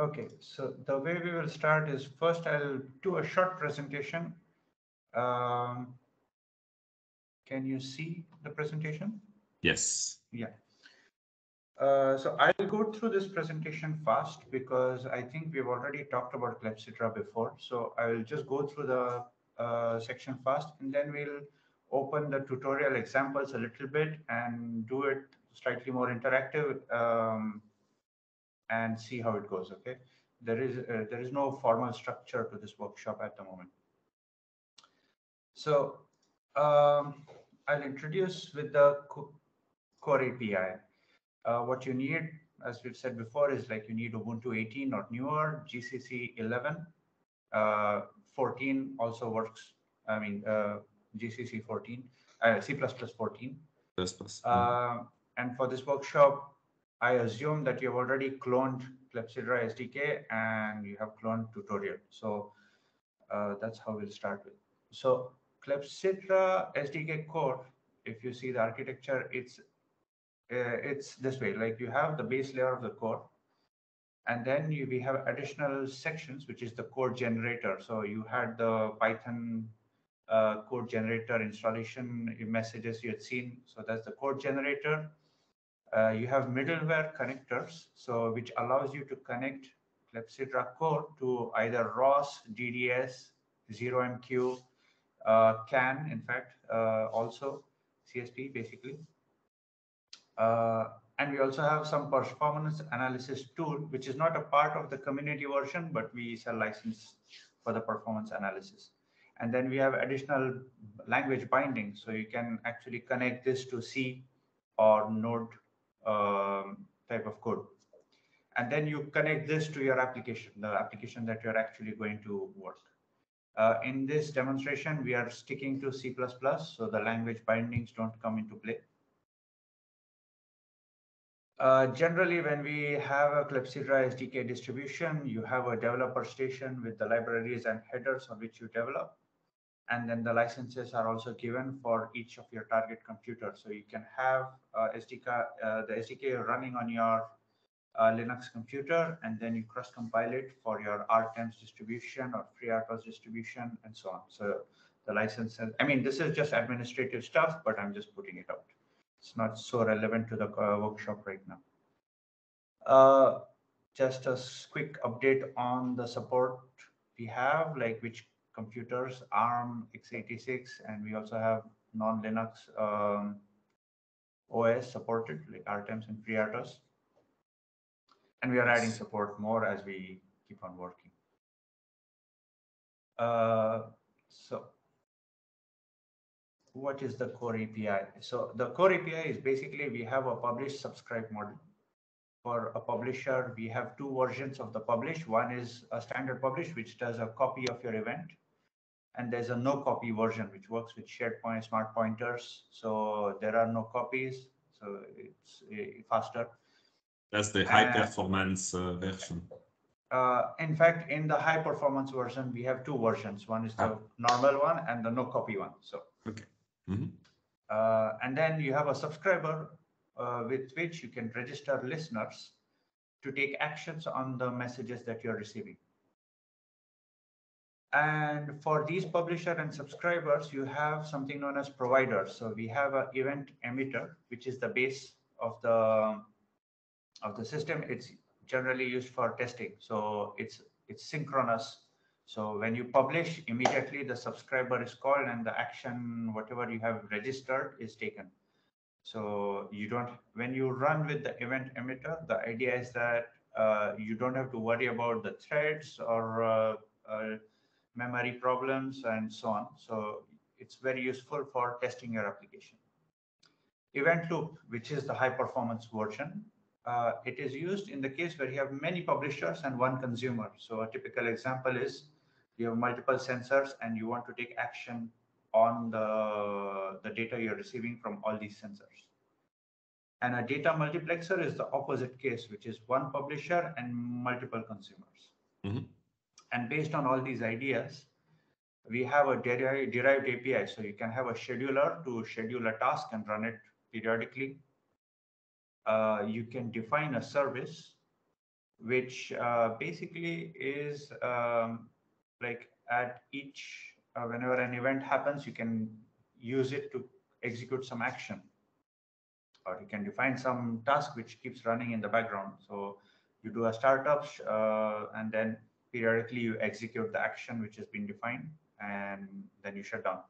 Okay, so the way we will start is first I'll do a short presentation. Um, can you see the presentation? Yes. Yeah. Uh, so I'll go through this presentation fast because I think we've already talked about Klepsydra before. So I will just go through the uh, section fast and then we'll open the tutorial examples a little bit and do it slightly more interactive um, and see how it goes. Okay. There is uh, there is no formal structure to this workshop at the moment. So um, I'll introduce with the core API. Uh, what you need, as we've said before, is like you need Ubuntu 18 or newer, GCC 11. Uh, 14 also works. I mean, uh, GCC 14, uh, C++ 14. Plus, plus. Uh, and for this workshop, I assume that you've already cloned Klepsydra SDK and you have cloned tutorial. So uh, that's how we'll start with. So Klepsydra SDK core, if you see the architecture, it's uh, it's this way. Like you have the base layer of the core, and then you, we have additional sections, which is the code generator. So you had the Python uh, code generator installation messages you had seen. So that's the code generator. Uh, you have middleware connectors, so which allows you to connect Klepsydra core to either ROS, DDS, 0MQ, uh, CAN, in fact, uh, also CSP basically. Uh, and we also have some performance analysis tool, which is not a part of the community version, but we sell license for the performance analysis. And then we have additional language binding. So you can actually connect this to C or Node um, type of code. And then you connect this to your application, the application that you're actually going to work. Uh, in this demonstration, we are sticking to C++, so the language bindings don't come into play. Uh, generally, when we have a Klepsydra SDK distribution, you have a developer station with the libraries and headers on which you develop. And then the licenses are also given for each of your target computers. So you can have uh, SDK, uh, the SDK running on your uh, Linux computer, and then you cross compile it for your RTEMS distribution or FreeRTOS distribution and so on. So the licenses, I mean, this is just administrative stuff, but I'm just putting it out it's not so relevant to the uh, workshop right now. Uh, just a quick update on the support we have, like which computers, ARM, x86, and we also have non-Linux um, OS supported, like RTEMS and FreeRTOS. And we are adding support more as we keep on working. Uh, so what is the core API? So the core API is basically we have a publish subscribe model. For a publisher, we have two versions of the publish. One is a standard publish, which does a copy of your event. And there's a no copy version, which works with shared point smart pointers. So there are no copies. So it's uh, faster. That's the high performance uh, version. Uh, in fact, in the high performance version, we have two versions. One is the ah. normal one and the no copy one. So okay. Mm -hmm. uh, and then you have a subscriber uh, with which you can register listeners to take actions on the messages that you're receiving. And for these publisher and subscribers, you have something known as providers. So we have an event emitter, which is the base of the of the system. It's generally used for testing. So it's it's synchronous so when you publish, immediately the subscriber is called and the action, whatever you have registered is taken. So you don't, when you run with the event emitter, the idea is that uh, you don't have to worry about the threads or uh, uh, memory problems and so on. So it's very useful for testing your application. Event loop, which is the high performance version, uh, it is used in the case where you have many publishers and one consumer. So a typical example is you have multiple sensors and you want to take action on the, the data you're receiving from all these sensors. And a data multiplexer is the opposite case, which is one publisher and multiple consumers. Mm -hmm. And based on all these ideas, we have a derived, API. So you can have a scheduler to schedule a task and run it periodically. Uh, you can define a service which uh, basically is um, like at each, uh, whenever an event happens, you can use it to execute some action. Or you can define some task which keeps running in the background. So you do a startup uh, and then periodically you execute the action which has been defined and then you shut down.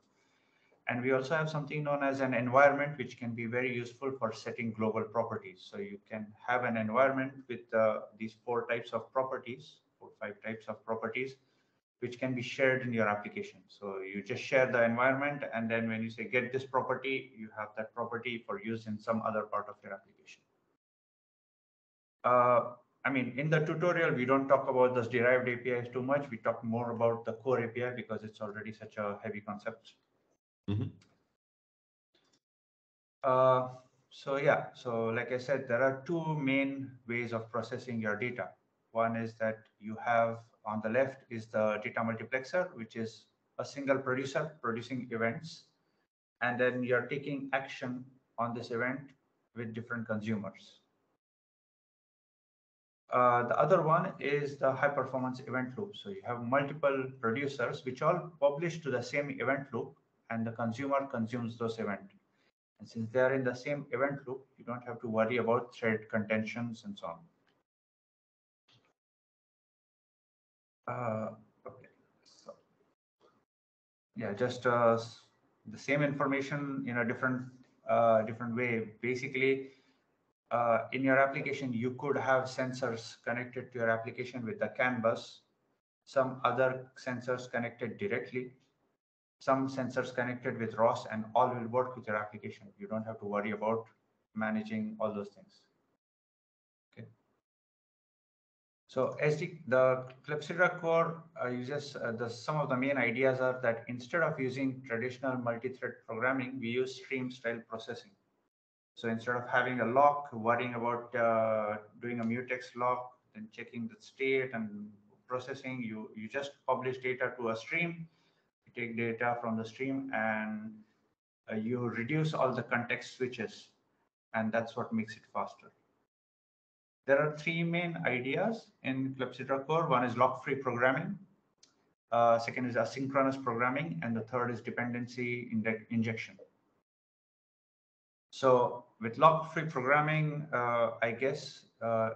And we also have something known as an environment, which can be very useful for setting global properties. So you can have an environment with uh, these four types of properties, four, five types of properties, which can be shared in your application. So you just share the environment, and then when you say get this property, you have that property for use in some other part of your application. Uh, I mean, in the tutorial, we don't talk about those derived APIs too much. We talk more about the core API because it's already such a heavy concept. Mm -hmm. uh, so yeah, so like I said, there are two main ways of processing your data. One is that you have on the left is the data multiplexer, which is a single producer producing events. And then you're taking action on this event with different consumers. Uh, the other one is the high performance event loop. So you have multiple producers which all publish to the same event loop and the consumer consumes those events. And since they are in the same event loop, you don't have to worry about thread contentions and so on. Uh, okay. So, yeah, just uh, the same information in a different uh, different way. Basically, uh, in your application, you could have sensors connected to your application with the CAN bus, some other sensors connected directly, some sensors connected with ROS, and all will work with your application. You don't have to worry about managing all those things. Okay. So SD, the Klepsydra core uh, uses uh, the some of the main ideas are that instead of using traditional multi-thread programming, we use stream style processing. So instead of having a lock, worrying about uh, doing a mutex lock, then checking the state and processing, you, you just publish data to a stream, you take data from the stream and uh, you reduce all the context switches and that's what makes it faster. There are three main ideas in Klepsydra core. One is lock-free programming. Uh, second is asynchronous programming. And the third is dependency injection. So with lock-free programming, uh, I guess, uh,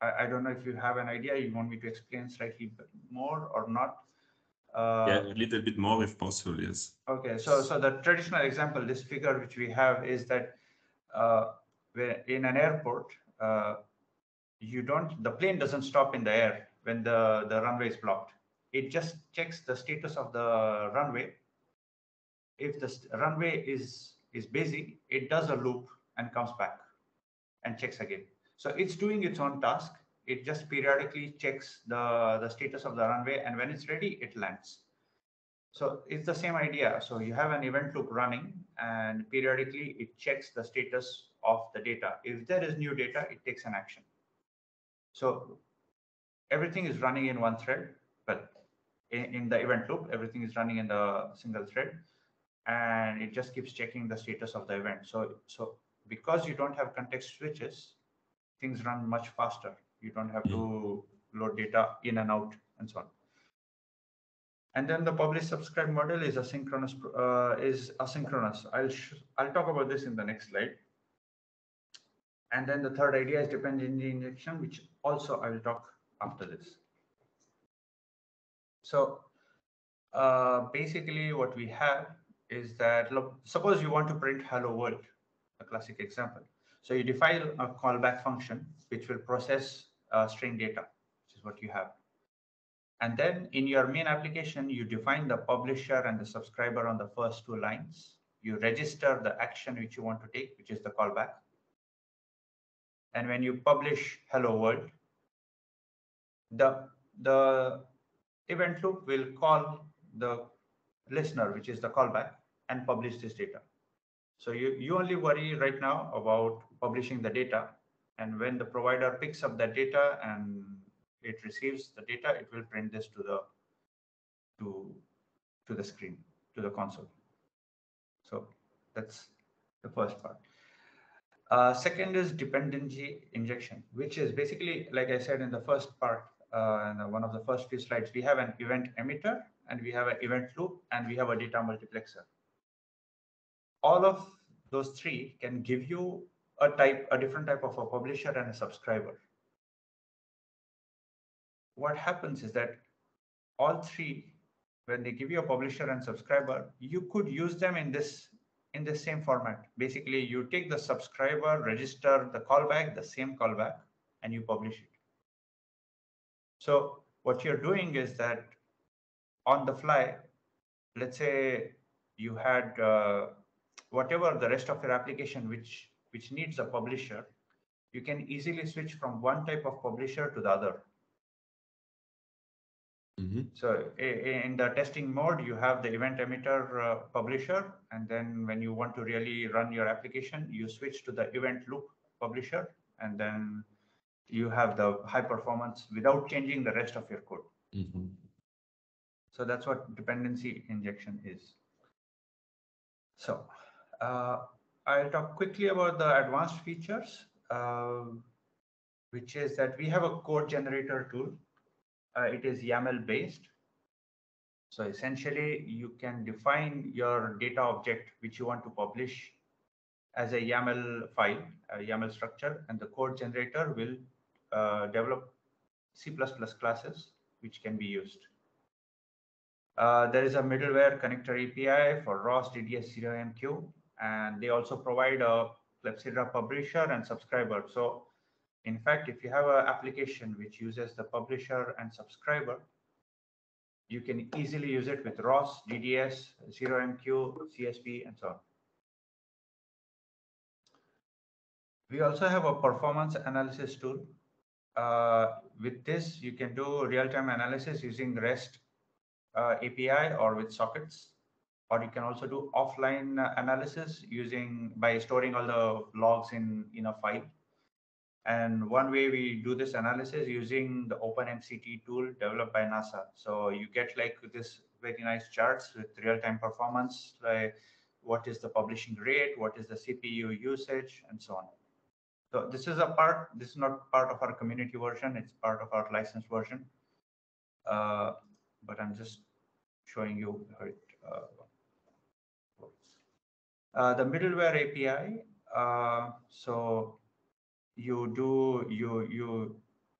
I, I, don't know if you have an idea, you want me to explain slightly more or not? Uh, yeah, a little bit more if possible, yes. Okay, so so the traditional example, this figure which we have is that uh, in an airport, uh, you don't, the plane doesn't stop in the air when the, the runway is blocked. It just checks the status of the runway. If the runway is is busy, it does a loop and comes back and checks again. So it's doing its own task. It just periodically checks the, the status of the runway and when it's ready, it lands. So it's the same idea. So you have an event loop running and periodically it checks the status of the data. If there is new data, it takes an action. So everything is running in one thread, but in, in the event loop, everything is running in the single thread and it just keeps checking the status of the event. So, so because you don't have context switches, things run much faster. You don't have to hmm. load data in and out and so on. And then the publish subscribe model is asynchronous. Uh, is asynchronous. I'll I'll talk about this in the next slide. And then the third idea is dependency injection, which also I will talk after this. So uh, basically, what we have is that look, suppose you want to print hello world, a classic example. So you define a callback function which will process uh, string data, which is what you have. And then in your main application, you define the publisher and the subscriber on the first two lines. You register the action which you want to take, which is the callback. And when you publish hello world, the, the event loop will call the listener, which is the callback, and publish this data. So you, you only worry right now about publishing the data. And when the provider picks up that data and it receives the data, it will print this to the to to the screen, to the console. So that's the first part. Uh, second is dependency injection, which is basically, like I said in the first part, uh, in one of the first few slides, we have an event emitter and we have an event loop and we have a data multiplexer. All of those three can give you a type, a different type of a publisher and a subscriber. What happens is that all three, when they give you a publisher and subscriber, you could use them in this in the same format. Basically, you take the subscriber, register the callback, the same callback, and you publish it. So what you're doing is that on the fly, let's say you had uh, whatever the rest of your application which which needs a publisher, you can easily switch from one type of publisher to the other. Mm -hmm. So in the testing mode, you have the event emitter uh, publisher, and then when you want to really run your application, you switch to the event loop publisher, and then you have the high performance without changing the rest of your code. Mm -hmm. So that's what dependency injection is. So I'll talk quickly about the advanced features, uh, which is that we have a code generator tool. Uh, it is YAML based. So essentially, you can define your data object which you want to publish as a YAML file, a YAML structure, and the code generator will uh, develop C++ classes which can be used. Uh, there is a middleware connector API for ROS DDS 0MQ, and they also provide a Klepsydra publisher and subscriber. So in fact, if you have an application which uses the publisher and subscriber, you can easily use it with ROS, DDS, 0MQ, CSP, and so on. We also have a performance analysis tool uh, with this, you can do real-time analysis using REST uh, API or with sockets, or you can also do offline analysis using by storing all the logs in, in a file. And one way we do this analysis using the OpenMCT tool developed by NASA. So you get like this very nice charts with real-time performance, like what is the publishing rate, what is the CPU usage, and so on. So this is a part, this is not part of our community version, it's part of our licensed version. Uh, but I'm just showing you how it uh. Uh, the middleware API, uh, so you do, you, you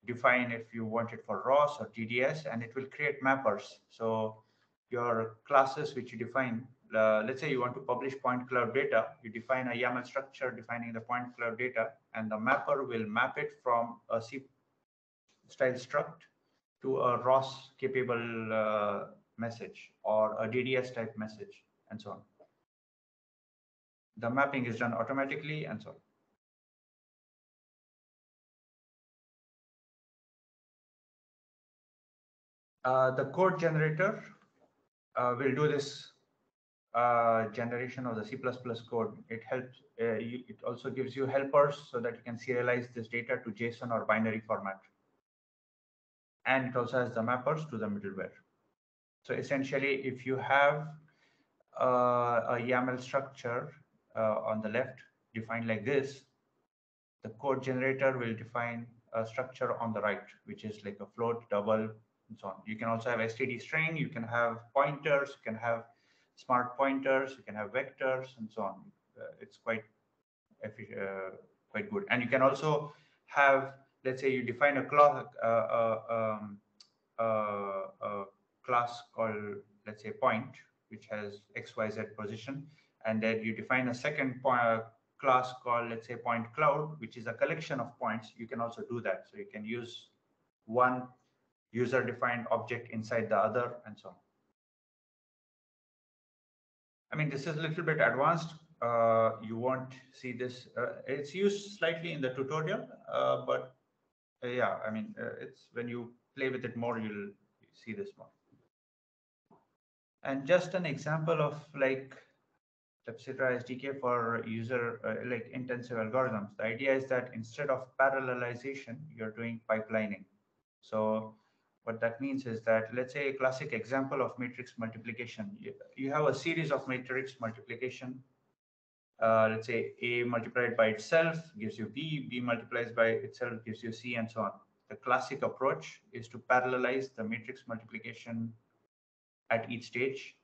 define if you want it for ROS or DDS, and it will create mappers. So your classes which you define uh, let's say you want to publish point cloud data, you define a YAML structure defining the point cloud data, and the mapper will map it from a C style struct to a ROS capable uh, message or a DDS type message, and so on. The mapping is done automatically and so on. Uh, the code generator uh, will do this uh, generation of the C++ code. It helps. Uh, you, it also gives you helpers so that you can serialize this data to JSON or binary format. And it also has the mappers to the middleware. So essentially, if you have uh, a YAML structure uh, on the left defined like this, the code generator will define a structure on the right, which is like a float, double, and so on. You can also have std string, you can have pointers, you can have smart pointers, you can have vectors and so on. Uh, it's quite uh, quite good. And you can also have, let's say you define a class, uh, uh um, uh, a class called, let's say point, which has XYZ position. And then you define a second point, class called, let's say point cloud, which is a collection of points. You can also do that. So you can use one user defined object inside the other and so on. I mean, this is a little bit advanced. Uh, you won't see this. Uh, it's used slightly in the tutorial, uh, but uh, yeah, I mean, uh, it's when you play with it more, you'll see this more. And just an example of like Klepsydra SDK for user uh, like intensive algorithms. The idea is that instead of parallelization, you're doing pipelining. So what that means is that, let's say a classic example of matrix multiplication, you, you have a series of matrix multiplication uh, let's say A multiplied by itself gives you B, B multiplies by itself gives you C, and so on. The classic approach is to parallelize the matrix multiplication at each stage.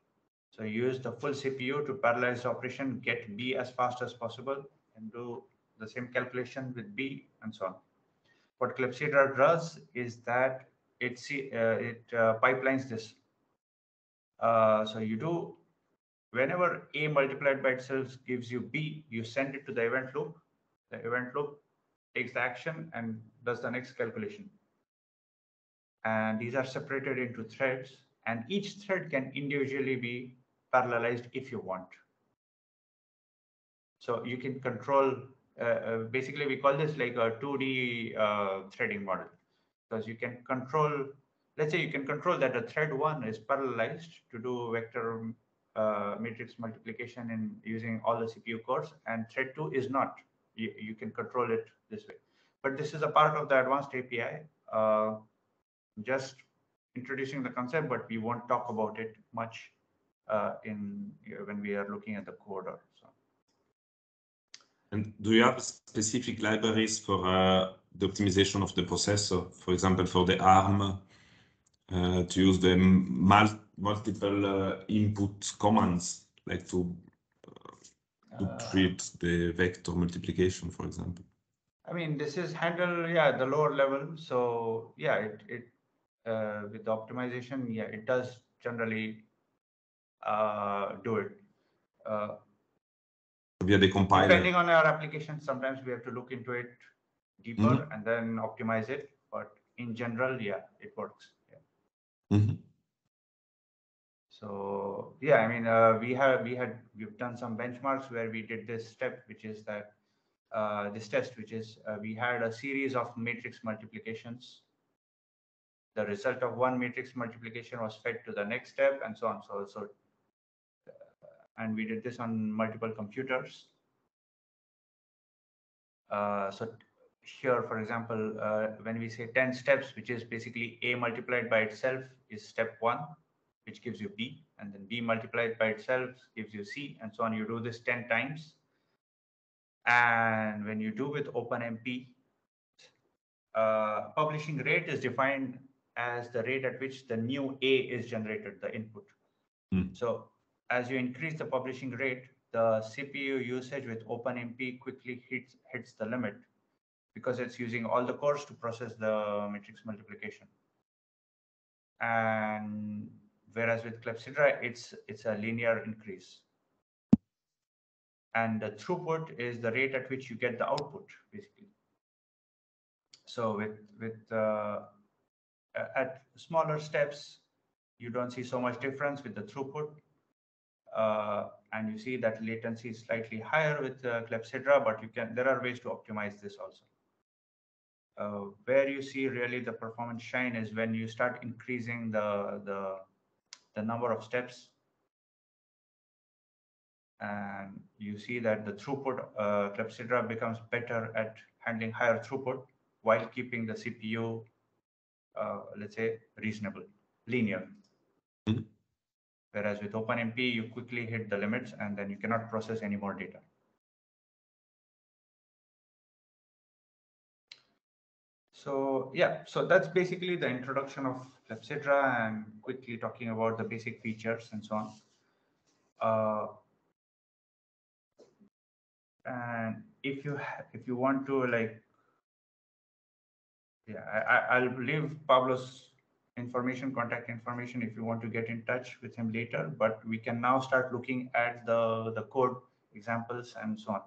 So use the full CPU to parallelize the operation, get B as fast as possible, and do the same calculation with B, and so on. What Klepsydra does is that it, uh, it uh, pipelines this. Uh, so you do whenever A multiplied by itself gives you B, you send it to the event loop. The event loop takes the action and does the next calculation. And these are separated into threads, and each thread can individually be parallelized if you want. So you can control, uh, uh, basically we call this like a 2D uh, threading model because you can control, let's say you can control that a thread one is parallelized to do vector uh, matrix multiplication in using all the CPU cores and thread 2 is not. You, you can control it this way. But this is a part of the advanced API. Uh, just introducing the concept, but we won't talk about it much in when we are looking at the code or so. And do you have specific libraries for uh, the optimization of the processor? For example, for the ARM, uh, to use the multi multiple uh, input commands, like to uh, to uh, treat the vector multiplication, for example. I mean, this is handled, yeah, the lower level. So yeah, it, it uh, with the optimization, yeah, it does generally uh, do it. Uh, Via the compiler. Depending on our application, sometimes we have to look into it deeper mm -hmm. and then optimize it. But in general, yeah, it works. Yeah. Mm -hmm. So yeah, I mean, uh, we have we had we've done some benchmarks where we did this step, which is that uh, this test, which is uh, we had a series of matrix multiplications. The result of one matrix multiplication was fed to the next step, and so on. So so, uh, and we did this on multiple computers. Uh, so here, for example, uh, when we say 10 steps, which is basically a multiplied by itself is step one which gives you B, and then B multiplied by itself gives you C, and so on. You do this 10 times. And when you do with OpenMP, uh, publishing rate is defined as the rate at which the new A is generated, the input. Mm. So as you increase the publishing rate, the CPU usage with OpenMP quickly hits, hits the limit because it's using all the cores to process the matrix multiplication. And Whereas with Klepsydra, it's, it's a linear increase. And the throughput is the rate at which you get the output, basically. So with, with uh, at smaller steps, you don't see so much difference with the throughput. Uh, and you see that latency is slightly higher with uh, Klepsydra, but you can there are ways to optimize this also. Uh, where you see really the performance shine is when you start increasing the the the number of steps and you see that the throughput uh, Klepsydra becomes better at handling higher throughput while keeping the CPU, uh, let's say, reasonable, linear. Mm -hmm. Whereas with OpenMP, you quickly hit the limits and then you cannot process any more data. So yeah, so that's basically the introduction of Klepsydra and quickly talking about the basic features and so on. Uh, and if you if you want to like, yeah, I, I'll leave Pablo's information, contact information if you want to get in touch with him later. But we can now start looking at the the code examples and so on.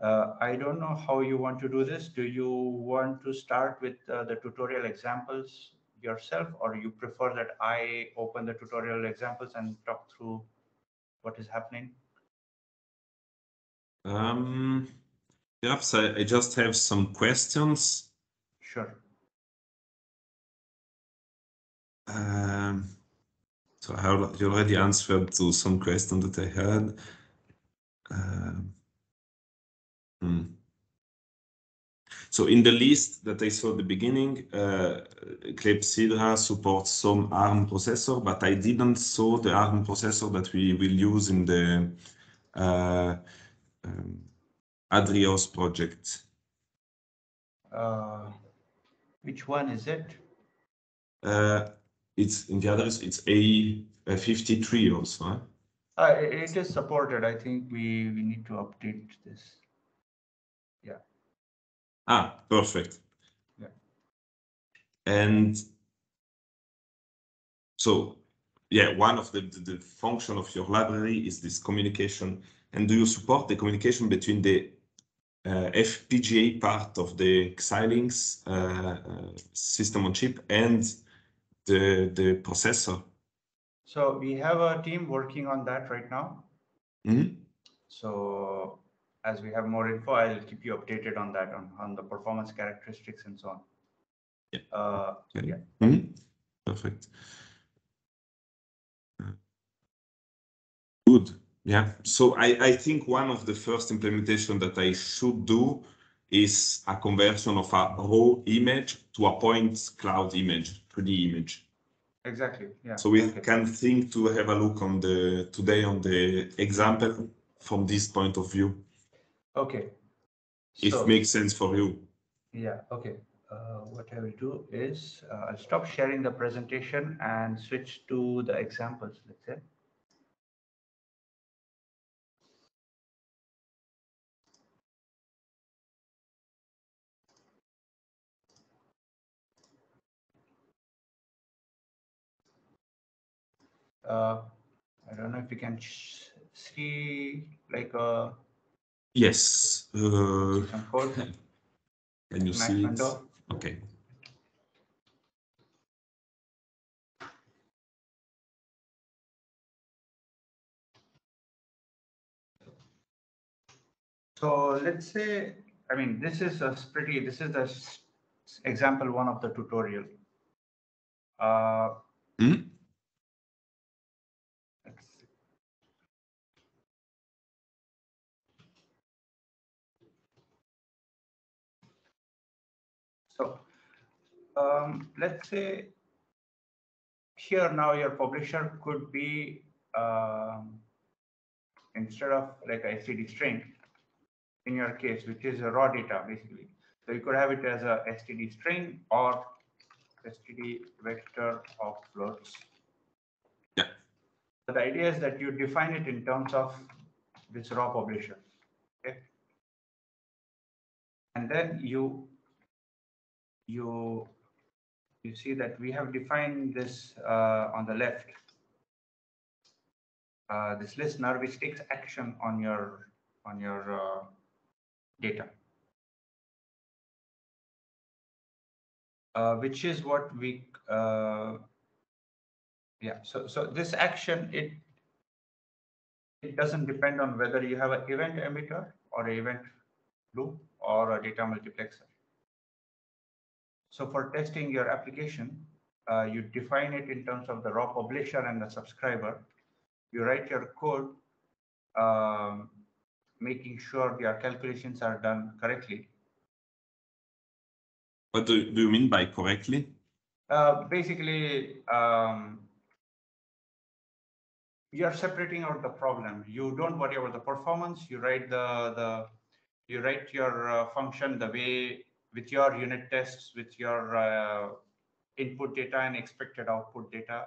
Uh, I don't know how you want to do this. Do you want to start with uh, the tutorial examples yourself, or you prefer that I open the tutorial examples and talk through what is happening? Um, perhaps I, I just have some questions. Sure. Um, so I already answered to some questions that I had. Um, Hmm. So in the list that I saw at the beginning, uh, Klepsydra supports some ARM processor, but I didn't saw the ARM processor that we will use in the uh, um, Adrios project. Uh, which one is it? Uh, it's in the others, it's A, a 53 also. Huh? Uh, it is supported. I think we, we need to update this. Yeah. Ah, perfect. Yeah. And so, yeah, one of the, the, the function of your library is this communication. And do you support the communication between the uh, FPGA part of the Xilinx uh, uh, system on chip and the, the processor? So we have a team working on that right now. Mhm. So as we have more info, I'll keep you updated on that, on, on the performance characteristics and so on. Yeah. Uh. Yeah. Mhm. Perfect. Good. Yeah. So I, I think one of the first implementation that I should do is a conversion of a raw image to a point cloud image, 3D image. exactly, yeah. So we okay. can think to have a look on the today on the example from this point of view, Okay. if So- makes sense for you. Yeah, okay. Uh, what I will do is uh, I'll stop sharing the presentation and switch to the examples, let's say. I don't know if you can sh- see like a Yes. Uh, can you see it? Okay. So let's say, I mean, this is a pretty, this is the example one of the tutorial. Uh, Hmm? Um, let's say here now your publisher could be um, instead of like a std string in your case, which is a raw data basically. So you could have it as a std string or std vector of floats. Yeah. The idea is that you define it in terms of this raw publisher. Okay. And then you you you see that we have defined this uh, on the left. Uh, this listener which takes action on your on your uh, data. Uh, which is what we uh, yeah so so this action it it doesn't depend on whether you have an event emitter or an event loop or a data multiplexer so for testing your application uh, you define it in terms of the raw publisher and the subscriber you write your code um, making sure your calculations are done correctly What do, do you mean by correctly? Uh, basically, um, you are separating out the problem. You don't worry about the performance. You write the the you write your uh, function the way with your unit tests, with your uh, input data and expected output data.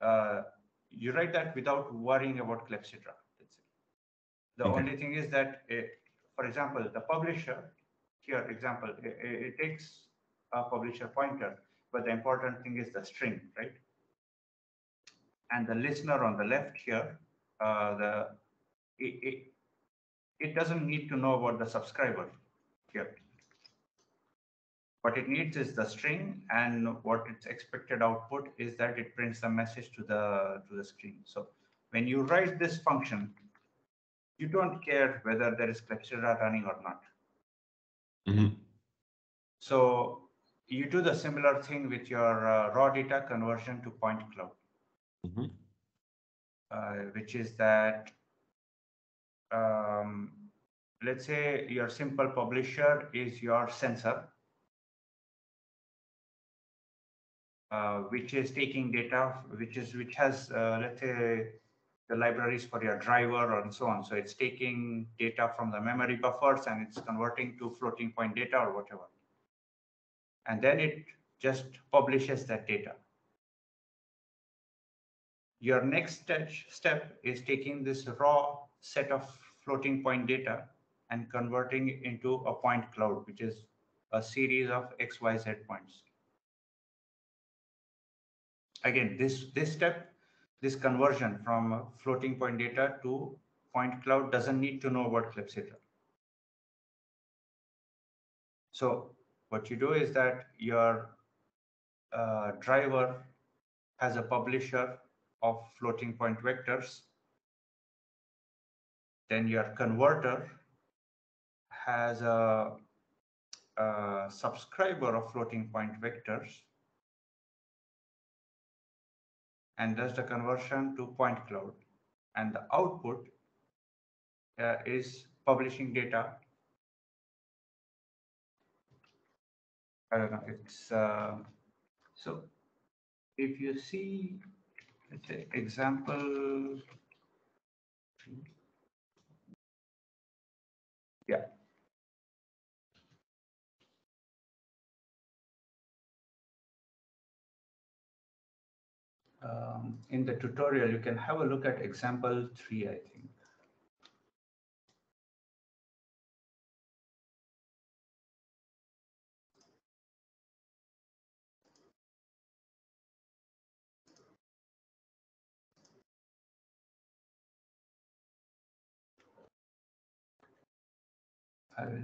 Uh, you write that without worrying about Klepsydra. That's it. The Okay. only thing is that, uh, for example, the publisher here, example, it, it takes a publisher pointer, but the important thing is the string, right? And the listener on the left here, uh, the it, it, it doesn't need to know about the subscriber here. What it needs is the string, and what its expected output is that it prints the message to the to the screen. So when you write this function, you don't care whether there is Klepsydra running or not. Mhm. So you do the similar thing with your uh, raw data conversion to point cloud, Mhm. uh, which is that, um, let's say your simple publisher is your sensor, which is taking data, which is which has, uh, let's say, the libraries for your driver and so on. So it's taking data from the memory buffers and it's converting to floating point data or whatever. And then it just publishes that data. Your next step is taking this raw set of floating point data and converting it into a point cloud, which is a series of XYZ points. Again, this, this step this conversion from floating point data to point cloud doesn't need to know about Klepsydra. So what you do is that your uh, driver has a publisher of floating point vectors. Then your converter has a, a subscriber of floating point vectors and does the conversion to point cloud. And the output uh, is publishing data. I don't know, it's, uh, so if you see, let's say example, yeah, um, in the tutorial, you can have a look at example three, I think.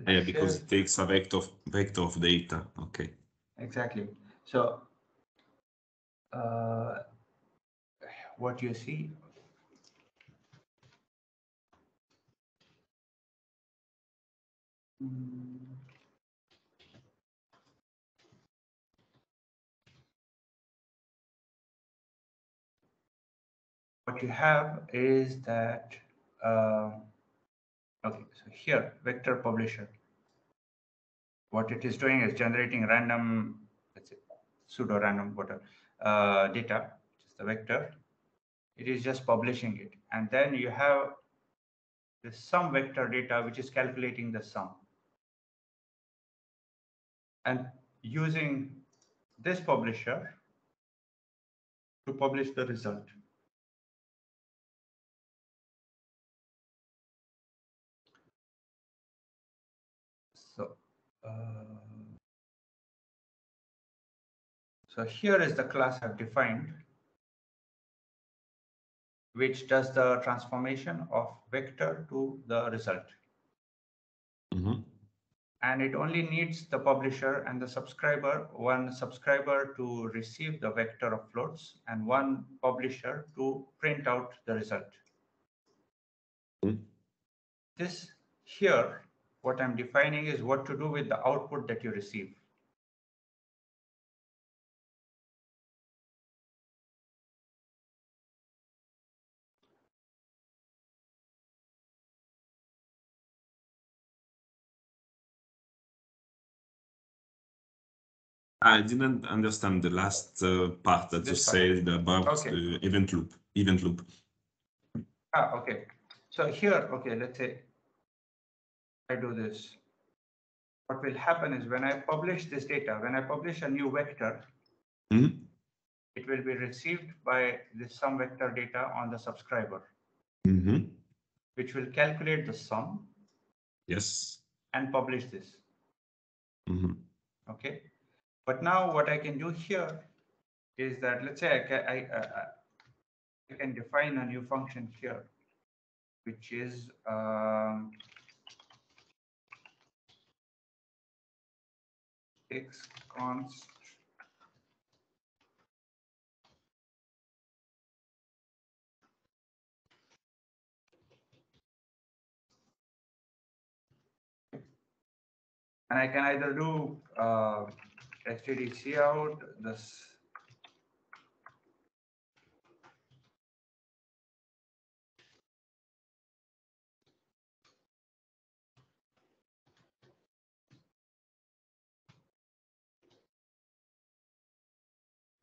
Yeah, because it takes a vector of, vector of data. Okay. Exactly. So uh, what you see. What you have is that uh, okay so here vector publisher what it is doing is generating random let's say pseudo random whatever uh, data just the vector it is just publishing it. And then you have the sum vector data, which is calculating the sum. And using this publisher to publish the result. So, uh, so here is the class I've defined which does the transformation of vector to the result. Mm -hmm. And it only needs the publisher and the subscriber, one subscriber to receive the vector of floats and one publisher to print out the result. Mm -hmm. This here, what I'm defining is what to do with the output that you receive. I didn't understand the last uh, part that this you said about okay. the event loop. Event loop. Ah, okay. So here, okay, let's say I do this. What will happen is when I publish this data, when I publish a new vector, mm -hmm. it will be received by this sum vector data on the subscriber, mm -hmm. which will calculate the sum. Yes. And publish this. Mm -hmm. Okay. But now what I can do here is that let's say I can, I, uh, I can define a new function here, which is um, x const and I can either do uh, stdc out this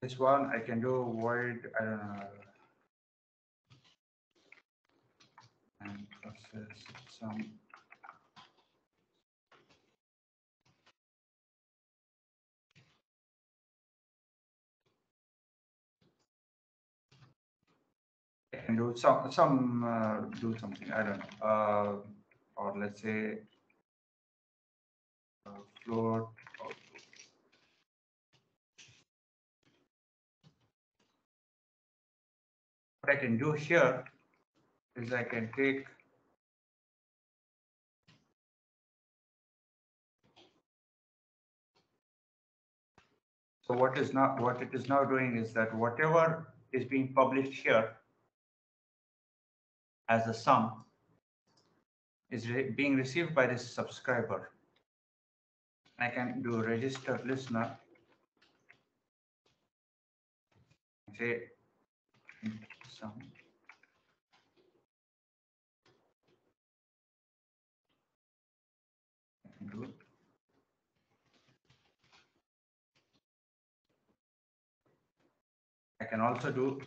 this one I can do void I know and process some can do some some uh, do something I don't know uh, or let's say uh, float. What I can do here is I can take So what is now what it is now doing is that whatever is being published here as the sum is re being received by this subscriber. I can do register listener. Say sum. I can also do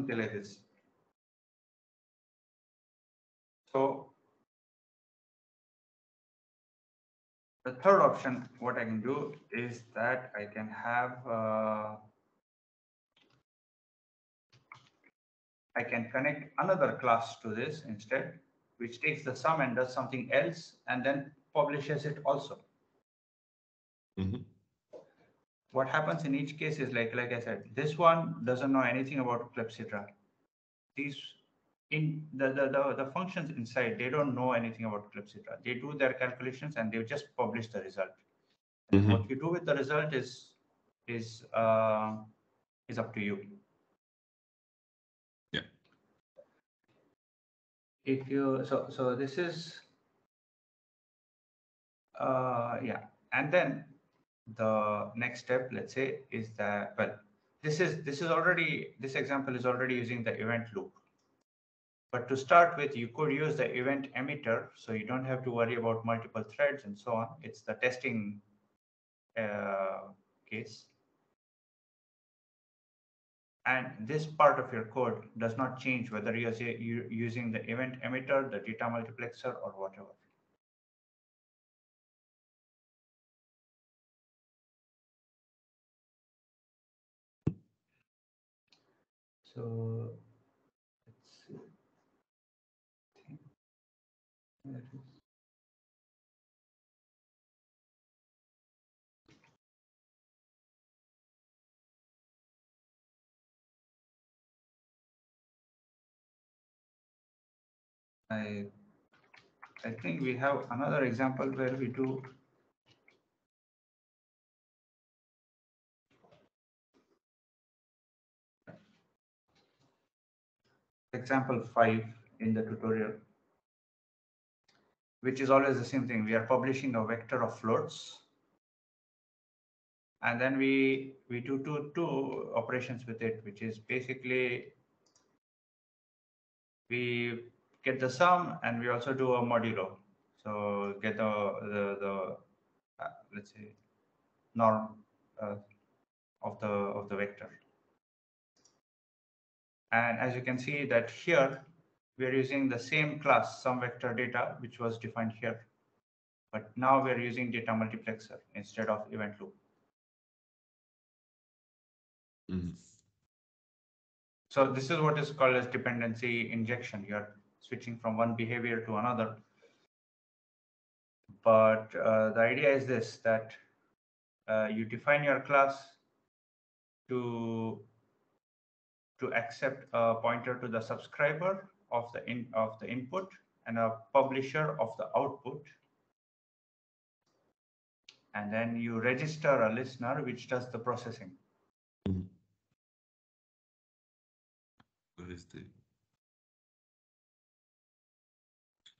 something like this. So the third option, what I can do is that I can have uh, I can connect another class to this instead, which takes the sum and does something else and then publishes it also. Mhm. What happens in each case is like, like I said, this one doesn't know anything about Klepsydra. These in the, the, the, the functions inside, they don't know anything about Klepsydra. They do their calculations and they just publish the result. Mhm. What you do with the result is is uh, is up to you. Yeah. If you so so this is uh, yeah, and then the next step, let's say, is that well, this is this is already this example is already using the event loop. But to start with, you could use the event emitter, so you don't have to worry about multiple threads and so on. It's the testing uh, case. And this part of your code does not change whether you're using the event emitter, the data multiplexer, or whatever. So let's see. I I think we have another example where we do example five in the tutorial, which is always the same thing. We are publishing a vector of floats. And then we we do two two operations with it, which is basically we get the sum and we also do a modulo. So get the the, the uh, let's say norm uh, of the of the vector. And as you can see that here, we are using the same class, some vector data, which was defined here. But now we're using data multiplexer instead of event loop. Mhm. So this is what is called as dependency injection. You're switching from one behavior to another. But uh, the idea is this, that uh, you define your class to to accept a pointer to the subscriber of the in of the input and a publisher of the output. And then you register a listener which does the processing. Where is the?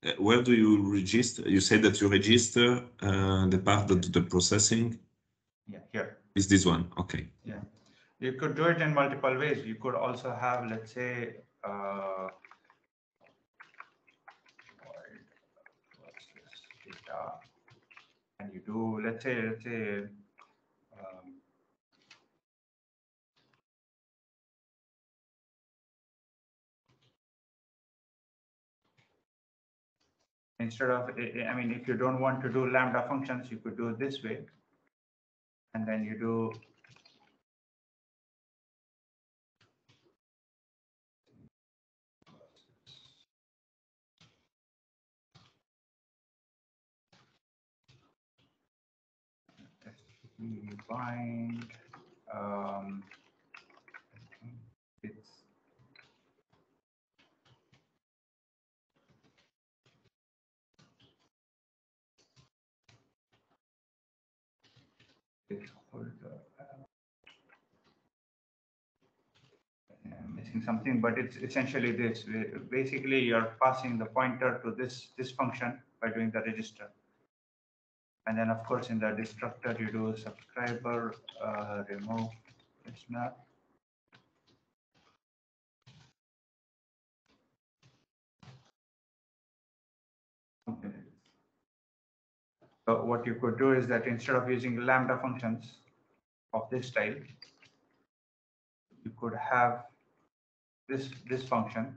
Uh, where do you register? You say that you register uh, the part that the processing Yeah, here. is this one. Okay. Yeah. You could do it in multiple ways. You could also have, let's say, uh, data, and you do, let's say, let's say, um, instead of, I- I mean, if you don't want to do lambda functions, you could do it this way. And then you do bind um, it's called, uh, I'm missing something, but it's essentially this. Basically, you're passing the pointer to this this function by doing the register. And then, of course, in the destructor, you do subscriber uh, remove listener. Okay. So what you could do is that instead of using lambda functions of this style, you could have this this function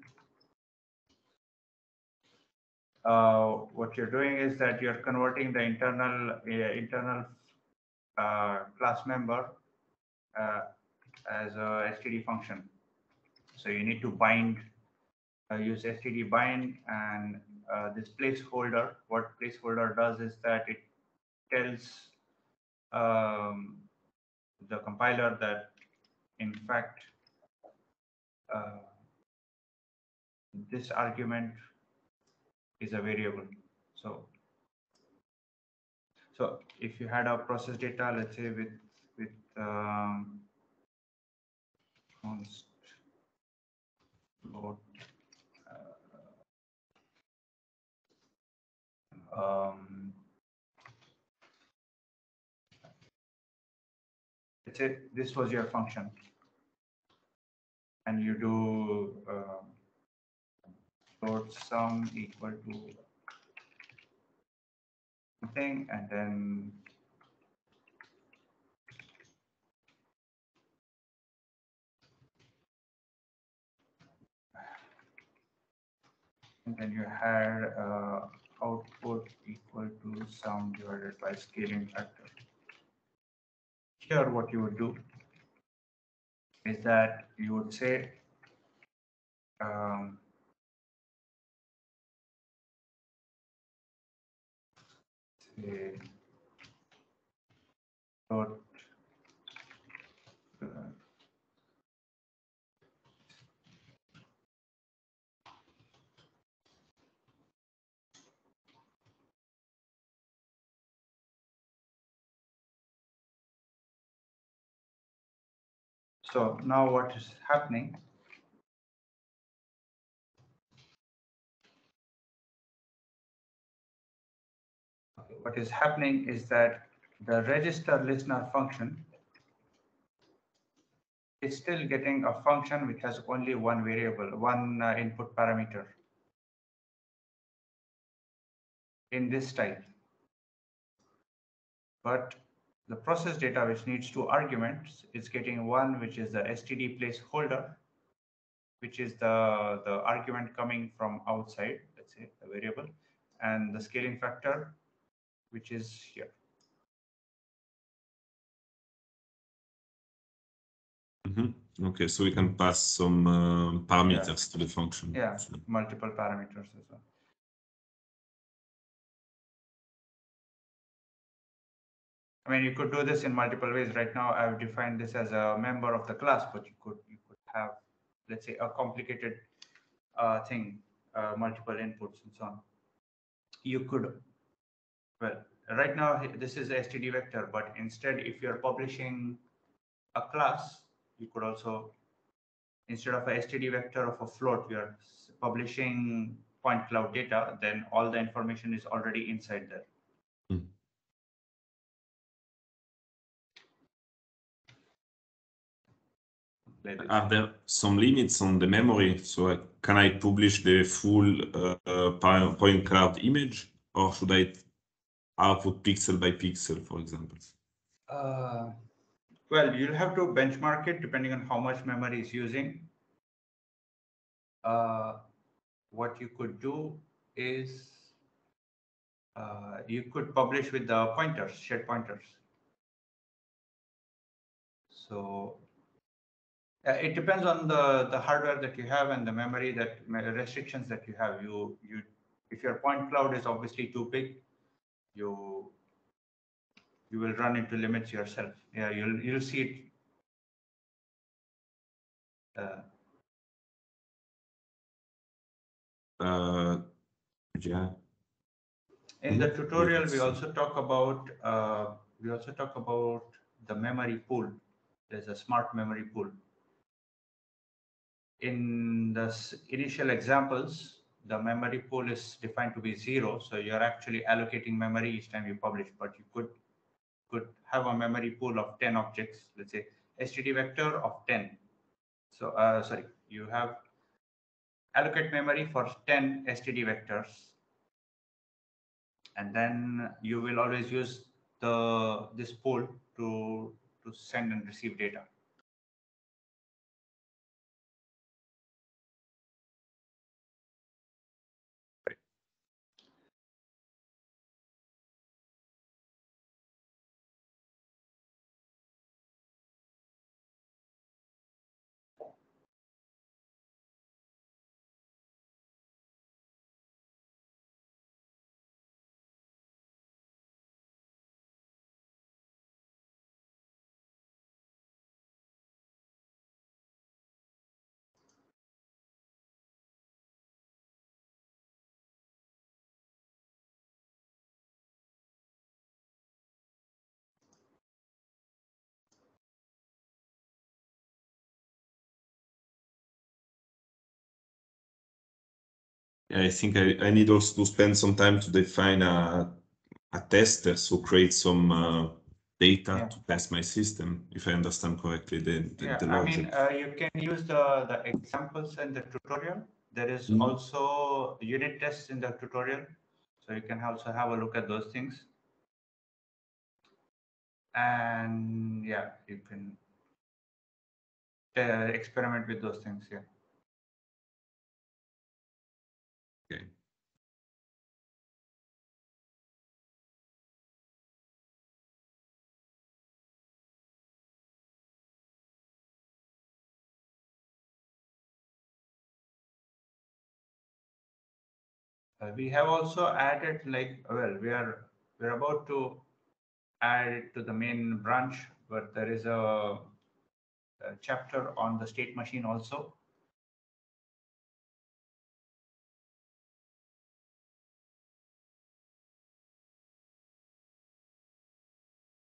uh, what you're doing is that you're converting the internal uh, internal uh, class member as a std function. So you need to bind use std bind and this placeholder what placeholder does is that it tells um, the compiler that in fact uh, this argument is a variable. So, so if you had a process data, let's say with with um, const float, uh, um, let's say this was your function, and you do. Um, float sum equal to something and then and then you had uh, output equal to sum divided by scaling factor. Here what you would do is that you would say um, dot So now what is happening what is happening is that the register listener function is still getting a function which has only one variable, one uh, input parameter in this type. But the process data which needs two arguments is getting one which is the std placeholder which is the the argument coming from outside let's say the variable and the scaling factor which is here Mhm. Okay, so we can pass some uh, parameters to the function. yeah multiple parameters as well I mean, you could do this in multiple ways. Right now, I've defined this as a member of the class, but you could you could have, let's say, a complicated uh, thing, uh, multiple inputs and so on. You could, well, right now this is a std vector, but instead, if you're publishing a class, you could also, instead of a std vector of a float, you're publishing point cloud data, then all the information is already inside there. Mm. Are there some limits on the memory? So I- can I publish the full uh, uh, point cloud image or should I output pixel by pixel, for example? Uh, Well, you'll have to benchmark it depending on how much memory is using. Uh, What you could do is uh, you could publish with the pointers, shared pointers. So uh, it depends on the, the hardware that you have and the memory that restrictions that you have. You, you, if your point cloud is obviously too big, you you will run into limits yourself. Yeah, you'll you'll see it. Uh, Uh, yeah. in the tutorial, we also talk about uh, we also talk about the memory pool. There's a smart memory pool. In the initial examples, the memory pool is defined to be zero, so you're actually allocating memory each time you publish. But you could could have a memory pool of 10 objects, let's say std vector of 10. So, uh, sorry, you have allocate memory for 10 std vectors. And then you will always use the this pool to to send and receive data. I think I, I need also to spend some time to define a, a tester, so create some uh, data Yeah. to test my system, if I understand correctly the, the, Yeah, the I logic. mean, uh, you can use the, the examples in the tutorial. There is Mhm. also unit tests in the tutorial. So you can also have a look at those things. And yeah, you can uh, experiment with those things, yeah. Uh, we have also added like, well, we are, we're about to add it to the main branch, but there is a, a chapter on the state machine also.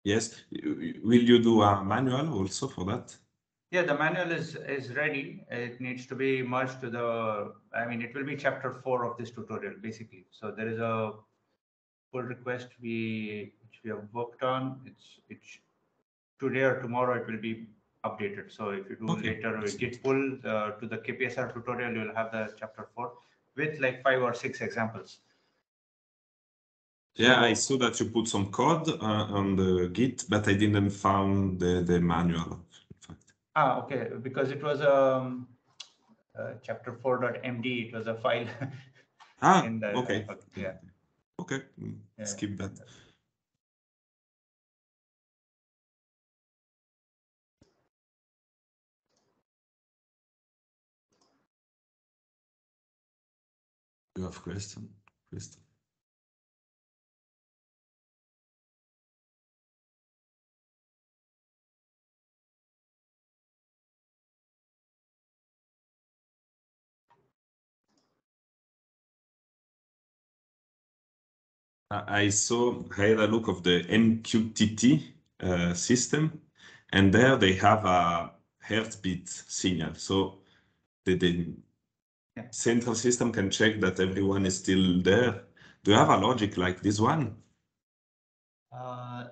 Yes, will you do a manual also for that? Yeah, the manual is, is ready. It needs to be merged to the, I mean, it will be chapter four of this tutorial, basically. So there is a pull request we, which we have worked on. It's, it's today or tomorrow it will be updated. So if you do Okay, later git pull uh, to the KPSR tutorial, you will have the chapter four with like five or six examples. Yeah, I saw that you put some code uh, on the Git, but I didn't found the, the manual. Ah, okay, because it was um, uh, chapter four.md, it was a file ah, in the, okay, yeah. okay, mm, Yeah. skip that. You have question, Christoph? I I saw, I had a look of the MQTT uh, system, and there they have a heartbeat signal. So the, the, Yeah. central system can check that everyone is still there. Do you have a logic like this one? Uh,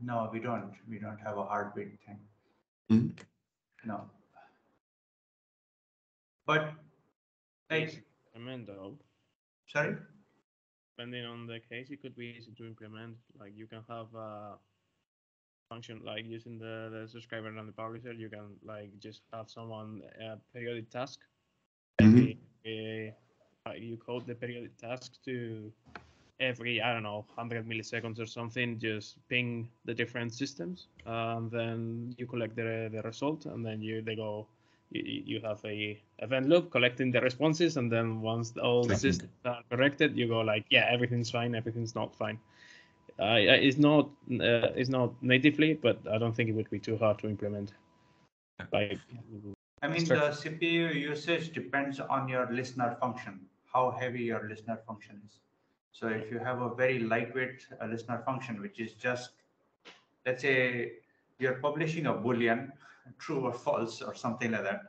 no, we don't. We don't have a heartbeat thing. Mhm. No. But, like, implement though. sorry? Depending on the case, it could be easy to implement. Like you can have a function like using the, the subscriber and the publisher. You can like just have someone uh, periodic task. Mhm. Every, uh, you code the periodic task to every I don't know 100 milliseconds or something. Just ping the different systems, and then you collect the the result, and then you they go. You, you you have a event loop collecting the responses, and then once all the Checking. systems are corrected, you go like, yeah, everything's fine, everything's not fine. Uh, it's not uh, it's not natively, but I don't think it would be too hard to implement. Like I mean, the CPU usage depends on your listener function, how heavy your listener function is. So if you have a very lightweight uh, listener function, which is just, let's say, you're publishing a boolean, true or false, or something like that,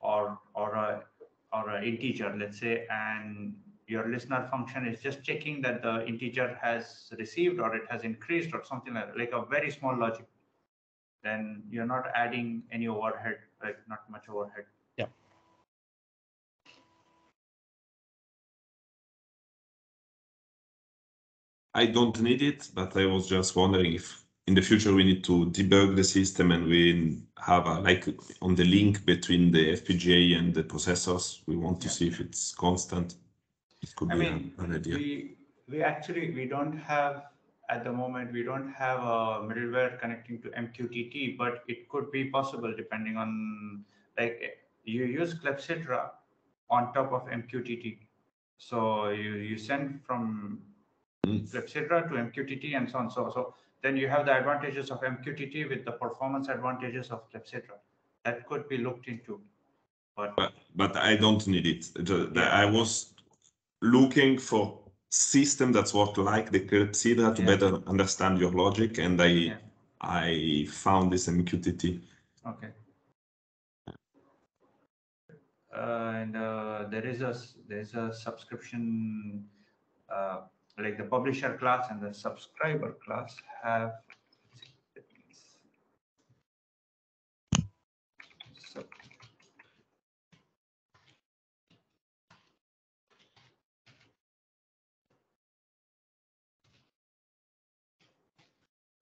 or or a or an integer, let's say, and your listener function is just checking that the integer has received or it has increased or something like that, like a very small logic then you're not adding any overhead, like not much overhead. Yeah. I don't need it, but I was just wondering if in the future we need to debug the system and we have a, like on the link between the FPGA and the processors, we want to Yeah. see if it's constant. It could I be mean, an idea. we, we actually, we don't have, at the moment, we don't have a middleware connecting to MQTT, but it could be possible depending on, like, you use Klepsydra on top of MQTT. So you, you send from Mm. Klepsydra to MQTT and so on. So, so then you have the advantages of MQTT with the performance advantages of Klepsydra. That could be looked into. But But, but I don't need it. The- the- Yeah. I was looking for system that's work like the Klepsydra to Yeah. better understand your logic, and I Yeah. I found this MQTT. Okay. Uh, and uh, there is a there's a subscription uh, like the publisher class and the subscriber class have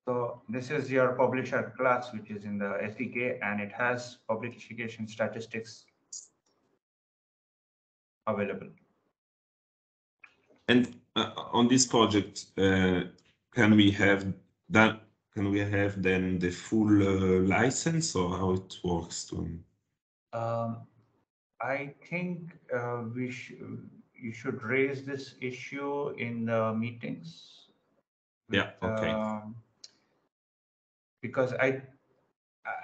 so this is your publisher class, which is in the SDK, and it has publication statistics available. And on this project, uh, can we have that? Can we have then the full uh, license, or how it works? To Um, I think uh, we should, you should raise this issue in the meetings. Yeah, okay. um, Because I,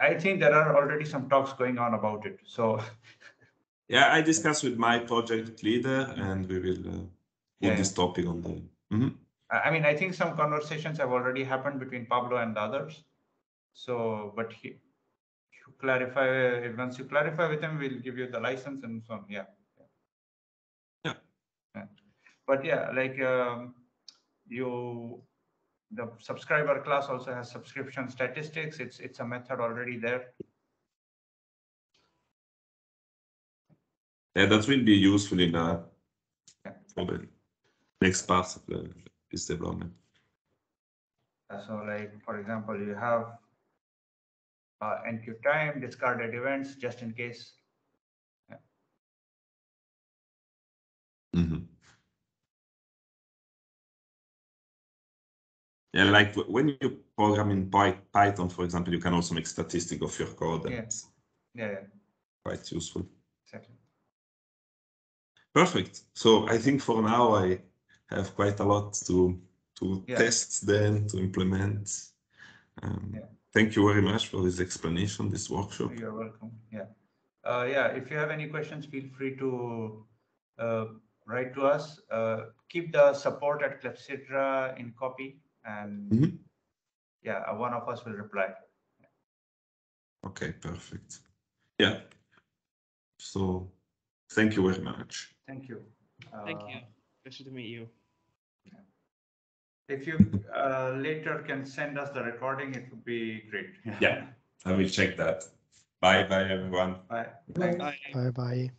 I think there are already some talks going on about it, so. yeah, I discussed with my project leader, and we will uh, Yeah, this topic on the. Mhm. I I mean, I think some conversations have already happened between Pablo and the others. So, but he, you clarify, once you clarify with him, we'll give you the license and so on, yeah. Yeah. Yeah. But yeah, like, um, you, the subscriber class also has subscription statistics. It's, it's a method already there. Yeah, that will be useful in uh, Yeah. Next part of the, this development. Uh, So like, for example, you have uh, enqueue time, discarded events, just in case. Mhm. Yeah, like when you program in Python, for example, you can also make statistic of your code, Yeah. Yeah, yeah, quite useful. exactly. Perfect. So I think for now I have quite a lot to to Yeah. test then to implement. Um, Yeah. Thank you very much for this explanation, this workshop. You're welcome. Yeah. Uh, yeah, if you have any questions, feel free to uh, write to us. Uh, keep the support at Klepsydra in copy and Mhm. yeah, uh, one of us will reply. Okay, perfect. Yeah. So Thank you very much. Thank you. Thank Uh, you. Pleasure to meet you. If you uh, later can send us the recording, it would be great. Yeah. I will check that. Bye bye everyone. Bye. Bye. Bye. Bye bye.